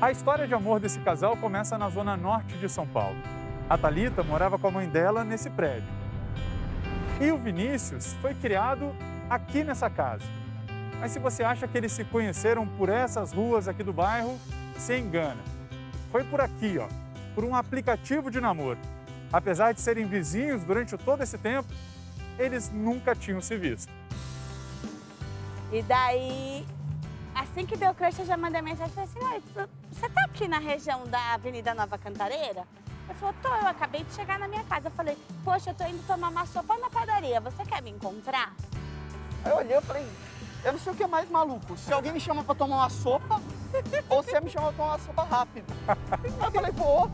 A história de amor desse casal começa na zona norte de São Paulo. A Talita morava com a mãe dela nesse prédio. E o Vinícius foi criado aqui nessa casa. Mas se você acha que eles se conheceram por essas ruas aqui do bairro, se engana. Foi por aqui, ó, por um aplicativo de namoro. Apesar de serem vizinhos durante todo esse tempo, eles nunca tinham se visto. E daí, assim que deu crush, eu já mandei mensagem e falei assim, você tá aqui na região da Avenida Nova Cantareira? Ele falou, tô, eu acabei de chegar na minha casa. Eu falei, poxa, eu tô indo tomar uma sopa na padaria, você quer me encontrar? Aí eu olhei e falei, eu não sei o que é mais maluco, se alguém me chama pra tomar uma sopa ou se me chama pra tomar uma sopa rápido. Aí eu falei, pô.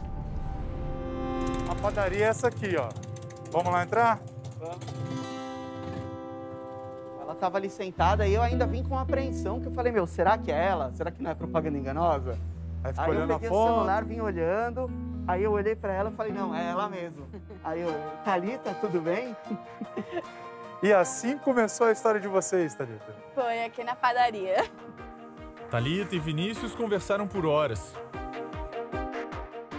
A padaria é essa aqui, ó. Vamos lá entrar? Ela tava ali sentada e eu ainda vim com uma apreensão, que eu falei, meu, será que é ela? Será que não é propaganda enganosa? Aí ficou Aí eu olhando a peguei o foto. celular, vim olhando, aí eu olhei pra ela e falei, não, é ela mesmo. Aí eu, Thalita, tudo bem? E assim começou a história de vocês, Thalita. Foi aqui na padaria. Talita e Vinícius conversaram por horas.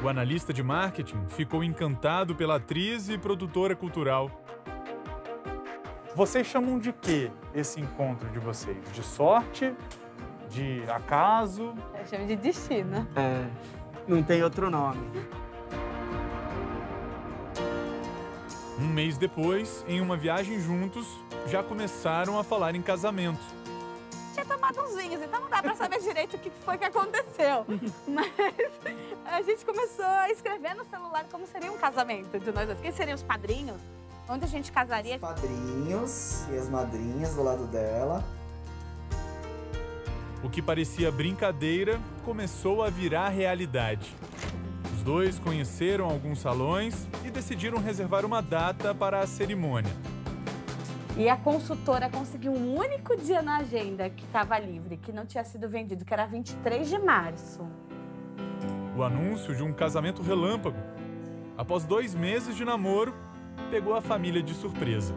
O analista de marketing ficou encantado pela atriz e produtora cultural. Vocês chamam de quê esse encontro de vocês? De sorte? De acaso? Eu chamo de destino. É, não tem outro nome. Um mês depois, em uma viagem juntos, já começaram a falar em casamento. Tinha tomado uns vinhos, então não dá pra saber direito o que foi que aconteceu. Mas a gente começou a escrever no celular como seria um casamento de nós dois. Quem seriam os padrinhos? Onde a gente casaria? Padrinhos e as madrinhas do lado dela. O que parecia brincadeira começou a virar realidade. Os dois conheceram alguns salões e decidiram reservar uma data para a cerimônia. E a consultora conseguiu um único dia na agenda que estava livre, que não tinha sido vendido, que era 23 de março. O anúncio de um casamento relâmpago. Após dois meses de namoro, pegou a família de surpresa.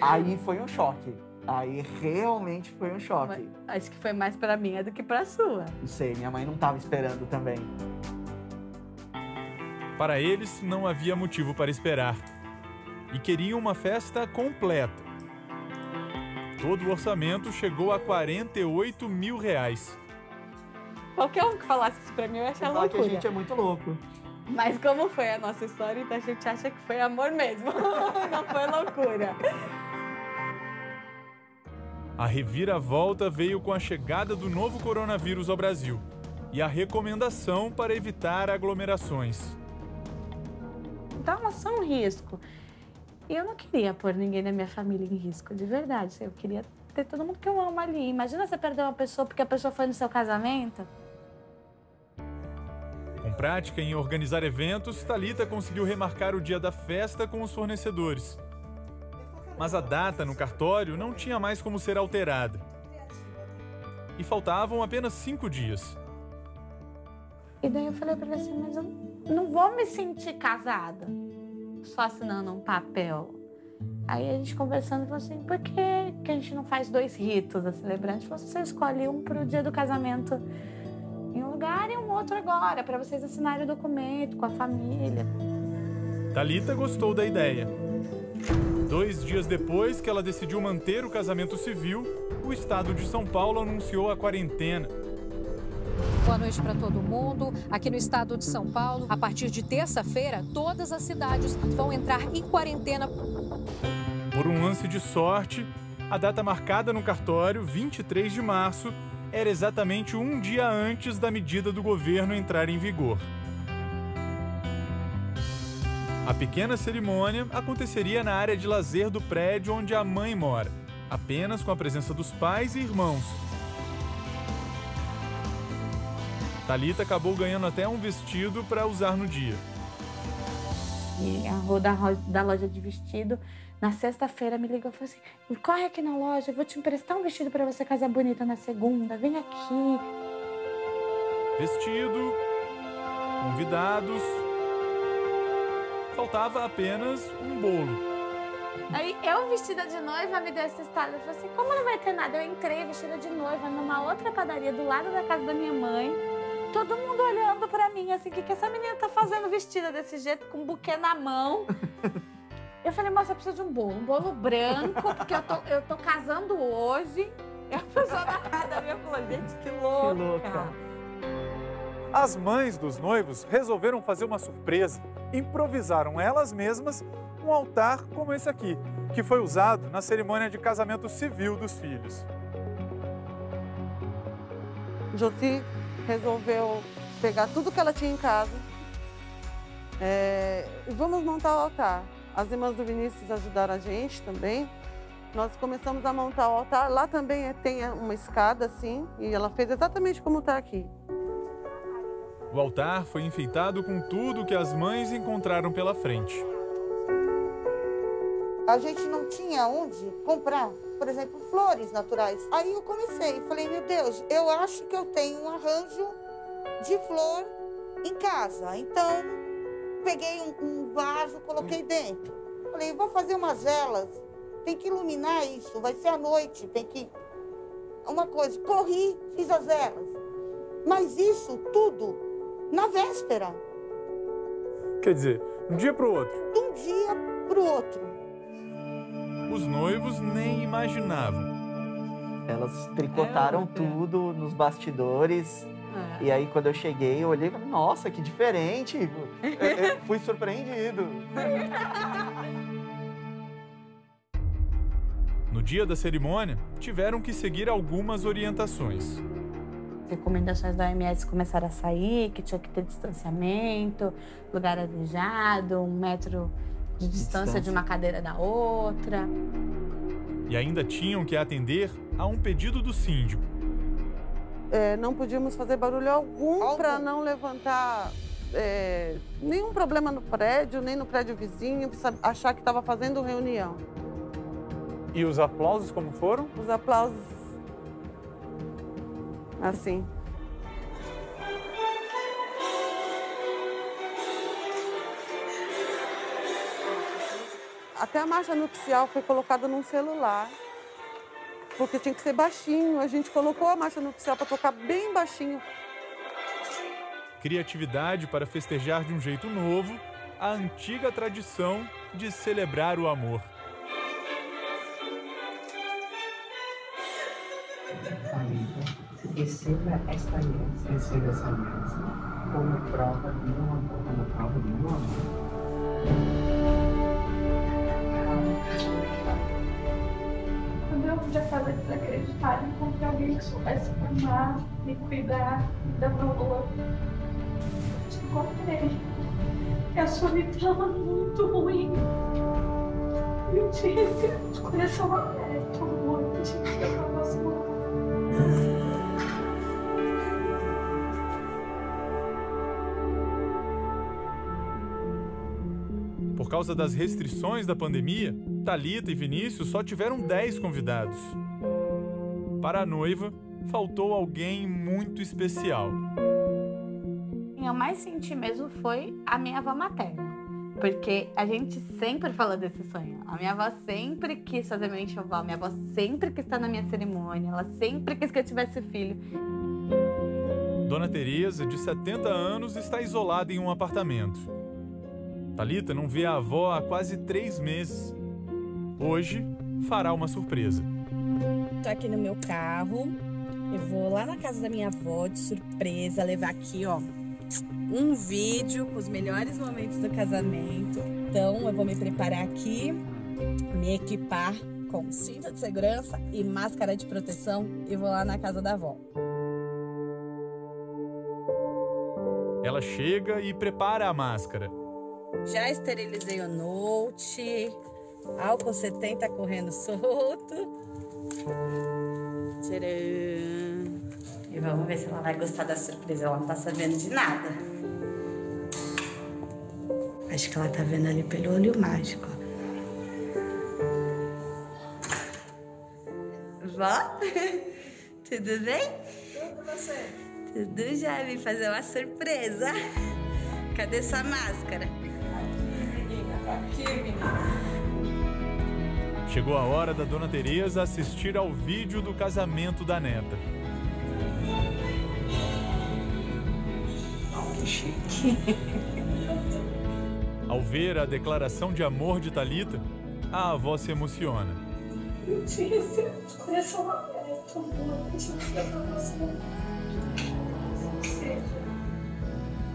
Aí foi um choque. Aí realmente foi um choque. Acho que foi mais para minha do que para sua. Não sei, minha mãe não estava esperando também. Para eles, não havia motivo para esperar. E queriam uma festa completa. Todo o orçamento chegou a 48 mil reais. Qualquer um que falasse isso para mim, eu ia achar Falar que a loucura. gente é muito louco. Mas como foi a nossa história, então a gente acha que foi amor mesmo. não foi loucura. A reviravolta veio com a chegada do novo coronavírus ao Brasil e a recomendação para evitar aglomerações. Então são um risco. E eu não queria pôr ninguém da minha família em risco, de verdade. Eu queria ter todo mundo que eu amo ali. Imagina você perder uma pessoa porque a pessoa foi no seu casamento. Prática em organizar eventos, Talita conseguiu remarcar o dia da festa com os fornecedores. Mas a data no cartório não tinha mais como ser alterada. E faltavam apenas cinco dias. E daí eu falei pra ele assim, mas eu não vou me sentir casada só assinando um papel. Aí a gente conversando falou assim, por que, que a gente não faz dois ritos a celebrante? Ele falou, você escolhe um pro dia do casamento em um lugar e um outro agora, para vocês assinarem o documento com a família. Talita gostou da ideia. Dois dias depois que ela decidiu manter o casamento civil, o estado de São Paulo anunciou a quarentena. Boa noite para todo mundo. Aqui no estado de São Paulo, a partir de terça-feira, todas as cidades vão entrar em quarentena. Por um lance de sorte, a data marcada no cartório, 23 de março, era exatamente um dia antes da medida do governo entrar em vigor. A pequena cerimônia aconteceria na área de lazer do prédio onde a mãe mora, apenas com a presença dos pais e irmãos. Talita acabou ganhando até um vestido para usar no dia. E a rua da, da loja de vestido, na sexta-feira, me ligou e falou assim: corre aqui na loja, eu vou te emprestar um vestido para você casar bonita na segunda, vem aqui. Vestido, convidados. Faltava apenas um bolo. Aí eu, vestida de noiva, me deu essa história. Eu falei assim: como não vai ter nada? Eu entrei vestida de noiva numa outra padaria do lado da casa da minha mãe. Todo mundo pra mim assim, o que, que essa menina tá fazendo vestida desse jeito, com um buquê na mão? Eu falei, moça, eu preciso de um bolo, um bolo branco, porque eu tô, eu tô casando hoje. E a pessoa na casa minha falou, gente, que louca. Que louca. As mães dos noivos resolveram fazer uma surpresa. Improvisaram elas mesmas um altar como esse aqui, que foi usado na cerimônia de casamento civil dos filhos. Josi resolveu pegar tudo que ela tinha em casa é, e vamos montar o altar. As irmãs do Vinícius ajudaram a gente também. Nós começamos a montar o altar. Lá também é- tem uma escada assim e ela fez exatamente como está aqui. O altar foi enfeitado com tudo que as mães encontraram pela frente. A gente não tinha onde comprar, por exemplo, flores naturais. Aí eu comecei, falei, meu Deus, eu acho que eu tenho um arranjo de flor em casa. Então, peguei um, um vaso, coloquei dentro. Falei, vou fazer umas velas, tem que iluminar isso, vai ser à noite, tem que. Uma coisa, corri, fiz as velas. Mas isso tudo na véspera, Quer dizer, de um dia para o outro. de um dia para o outro. Os noivos nem imaginavam. Elas tricotaram É, é. tudo nos bastidores. É. E aí, quando eu cheguei, eu olhei e falei, nossa, que diferente. Eu- eu fui surpreendido. No dia da cerimônia, tiveram que seguir algumas orientações. recomendações da OMS começaram a sair, que tinha que ter distanciamento, lugar arejado, um metro de distância, de uma cadeira da outra. E ainda tinham que atender a um pedido do síndico. É, não podíamos fazer barulho algum para não levantar é, nenhum problema no prédio, nem no prédio vizinho, achar que estava fazendo reunião. E os aplausos como foram? Os aplausos assim. Até a marcha nupcial foi colocada num celular, porque tinha que ser baixinho. A gente colocou a marcha nupcial para tocar bem baixinho. Criatividade para festejar de um jeito novo a antiga tradição de celebrar o amor. receba esta aliança, receba essa aliança como prova de meu amor, como prova de Quando eu já estava desacreditada, encontrei alguém que soubesse me amar, me cuidar, me dar valor. Te encontrei. E a solidão é muito ruim. Eu disse, de coração aberto, amor, te quero pra nossa Por causa das restrições da pandemia, Talita e Vinícius só tiveram 10 convidados. Para a noiva, faltou alguém muito especial. E eu mais senti mesmo foi a minha avó materna. Porque a gente sempre fala desse sonho. A minha avó sempre quis fazer meu enxoval, minha avó sempre quis estar na minha cerimônia, ela sempre quis que eu tivesse filho. Dona Teresa, de 70 anos, está isolada em um apartamento. Talita não vê a avó há quase três meses. Hoje, fará uma surpresa. Tô aqui no meu carro. Eu vou lá na casa da minha avó de surpresa levar aqui, ó, um vídeo com os melhores momentos do casamento. Então, eu vou me preparar aqui, me equipar com cinto de segurança e máscara de proteção e vou lá na casa da avó. Ela chega e prepara a máscara. Já esterilizei o note. Álcool 70 correndo solto. Tcharam. E vamos ver se ela vai gostar da surpresa. Ela não tá sabendo de nada. Acho que ela tá vendo ali pelo olho mágico. Vó? Tudo bem? Tudo você? Tudo já vim fazer uma surpresa. Cadê sua máscara? Chegou a hora da Dona Teresa assistir ao vídeo do casamento da neta. chique. Ao ver a declaração de amor de Talita, a avó se emociona. Eu tinha esse coração aberto.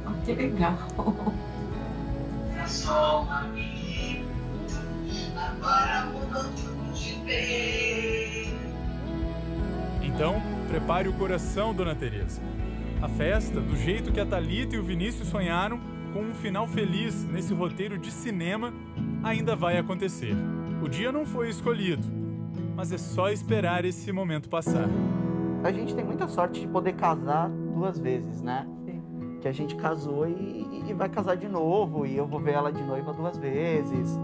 Ah, que legal. Eu sou uma amiga, agora mudou tudo de. Então, prepare o coração, Dona Teresa. A festa, do jeito que a Talita e o Vinícius sonharam, com um final feliz nesse roteiro de cinema, ainda vai acontecer. O dia não foi escolhido, mas é só esperar esse momento passar. A gente tem muita sorte de poder casar duas vezes, né? Que a gente casou e, e vai casar de novo, e eu vou ver ela de noiva duas vezes.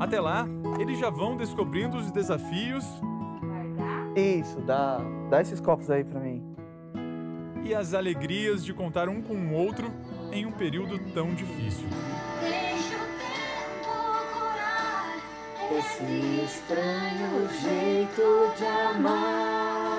Até lá, eles já vão descobrindo os desafios Isso, dá, dá esses copos aí pra mim. e as alegrias de contar um com o outro em um período tão difícil. Esse estranho jeito de amar.